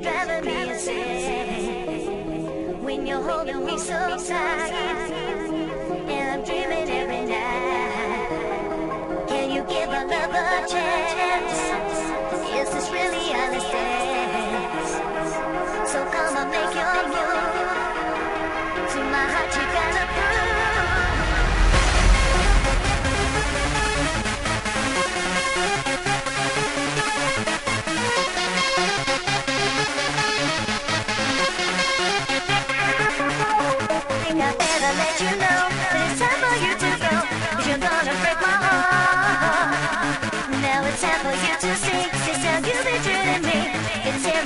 driving me insane. When you're holding me so tight. Is this really understand? So come and make your move. To my heart, you gotta prove. better let you know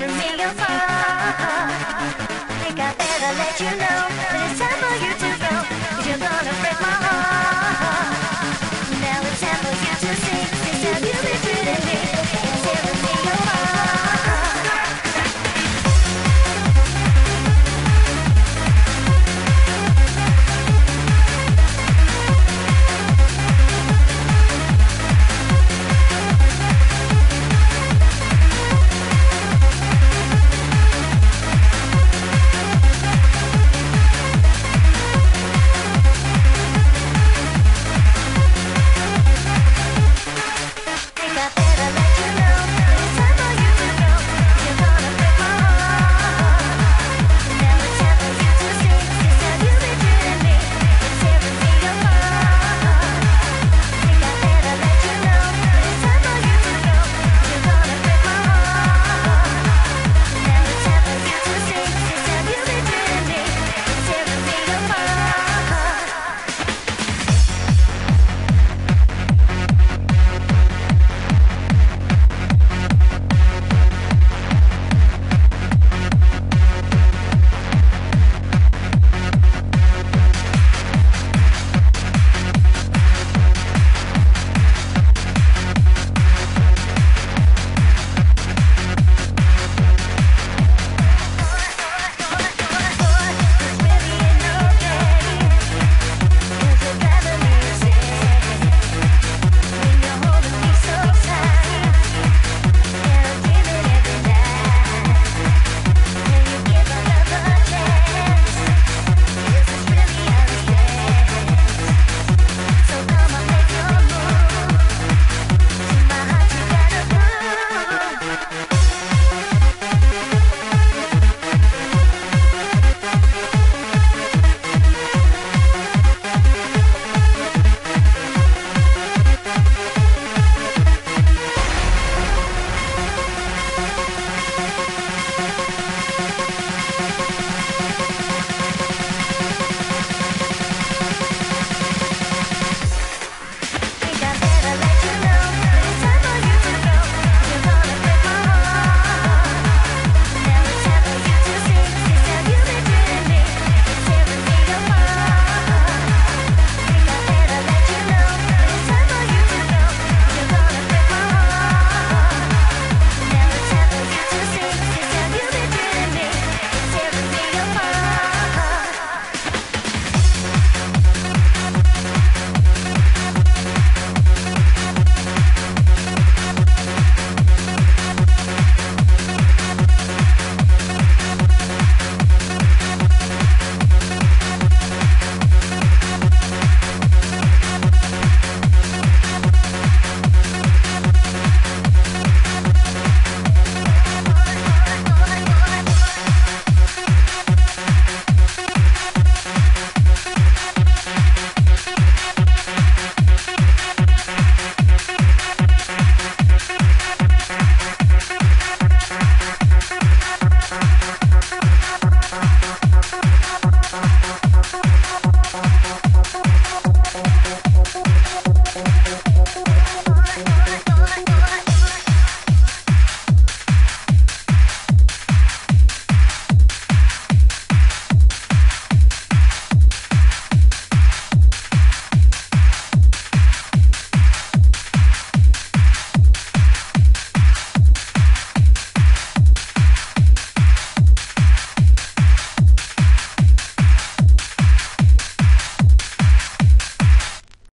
Tearing me apart. Think I better let you know that it's time for you